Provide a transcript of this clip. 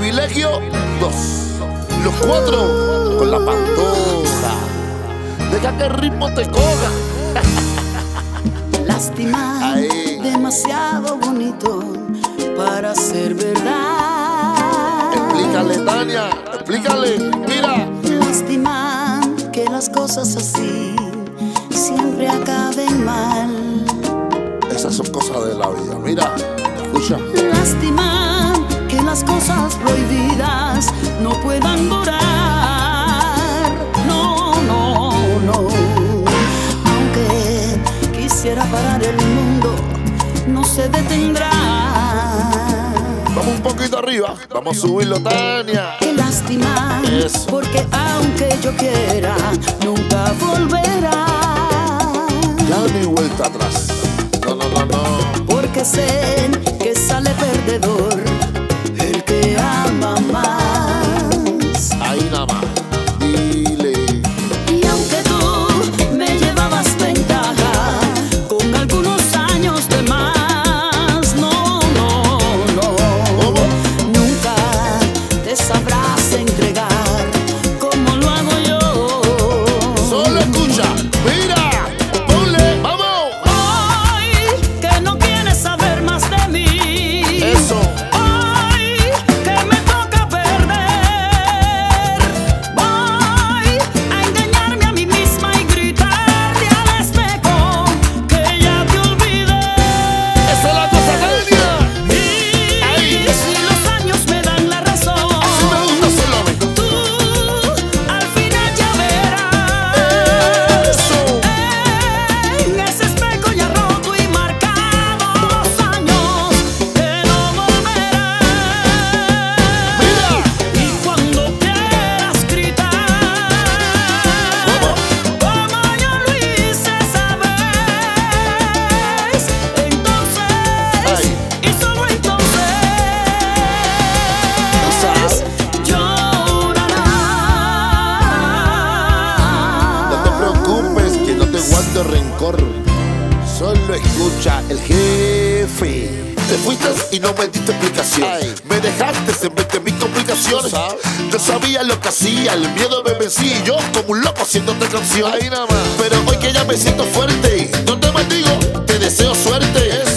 privilegio 2. Los cuatro con la pantoja. Deja que el ritmo te coja. Lástima, demasiado bonito para ser verdad. Explícale, Tania. Explícale. Mira. Lástima que las cosas así siempre acaben mal. Esas son cosas de la vida. Mira. Escucha. Lástima las cosas prohibidas no puedan durar. No, no, no. Aunque quisiera parar el mundo, no se detendrá. Vamos un poquito arriba. Vamos a subirlo, Tania. Qué lástima, Eso. porque aunque yo quiera, nunca volverá. Ya ni vuelta atrás. No, no, no, no. Porque sé que sale perdedor my rencor. Solo escucha el jefe. Te fuiste y no me diste explicación. Me dejaste en 20 mil complicaciones. Yo sabía lo que hacía, el miedo me vencía y yo como un loco haciéndote canción. Pero hoy que ya me siento fuerte, no te maldigo, te deseo suerte.